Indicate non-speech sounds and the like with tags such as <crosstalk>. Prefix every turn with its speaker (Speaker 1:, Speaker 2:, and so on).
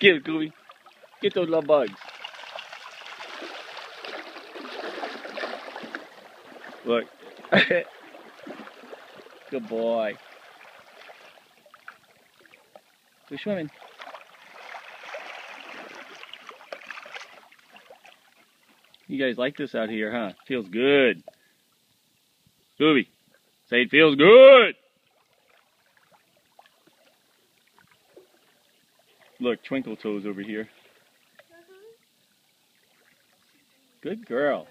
Speaker 1: Get it, Gooby. Get those little bugs. Look. <laughs> Good boy. Go swimming. You guys like this out here, huh? Feels good. Gooby, say it feels good. Look, Twinkle Toes over here. Uh-huh. Good girl.